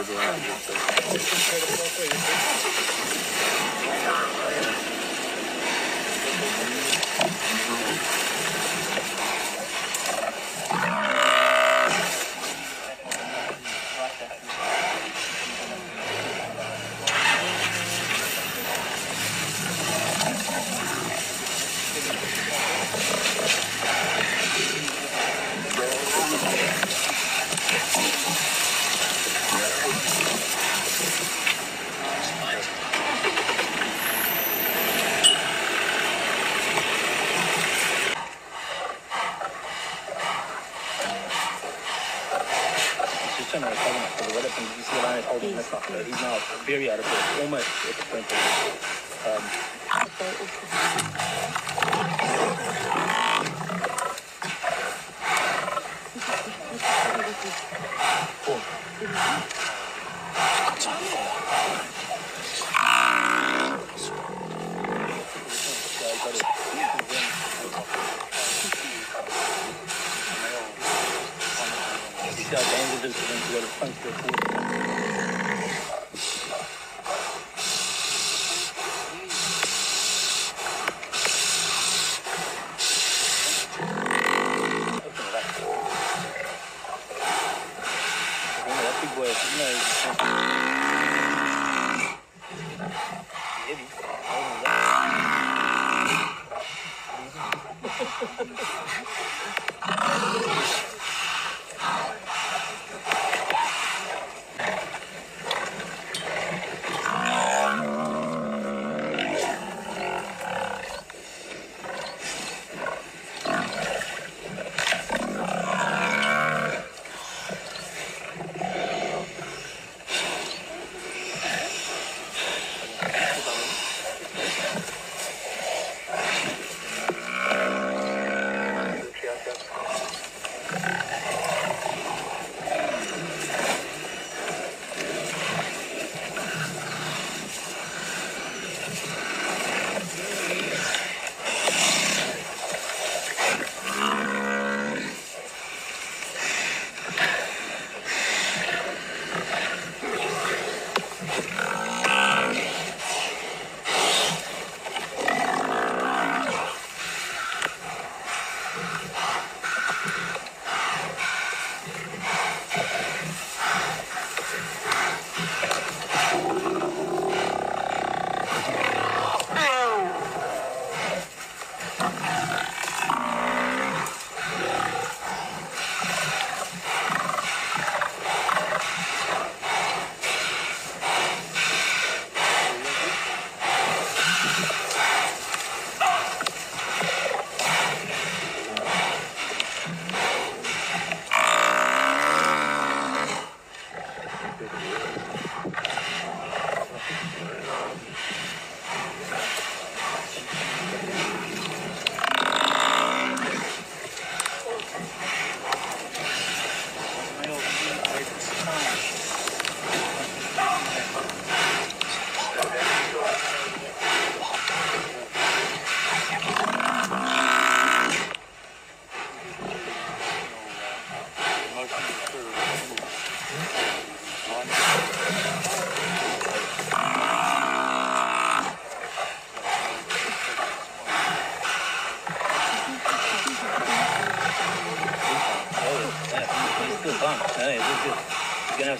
Obrigado. Trying to recover him for the is holding this. He's now very out of breath, almost at the point of um, You see how dangerous it is for them to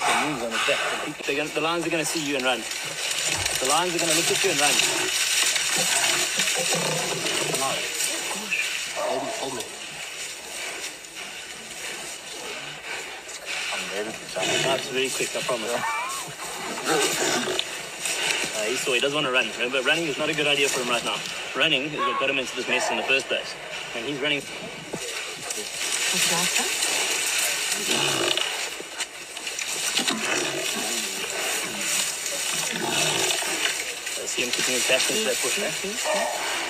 He's gonna have some moves on his back. The people- they're gonna- The lions are gonna see you and run. The lions are gonna look at you and run. Hold me, hold me. I'm ready to jump. That's very quick, I promise. Uh, he saw he doesn't want to run. Remember, running is not a good idea for him right now. Running is what got him into this mess in the first place. And he's running. I see him keeping his back into that bush there.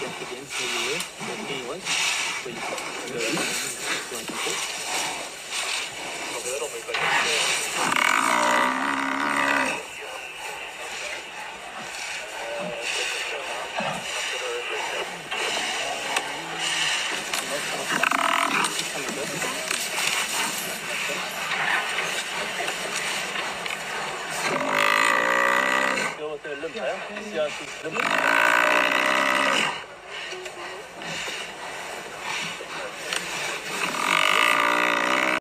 trong cái tiến xử lý một kỳ với quỷ lớn của thành phố Thank you.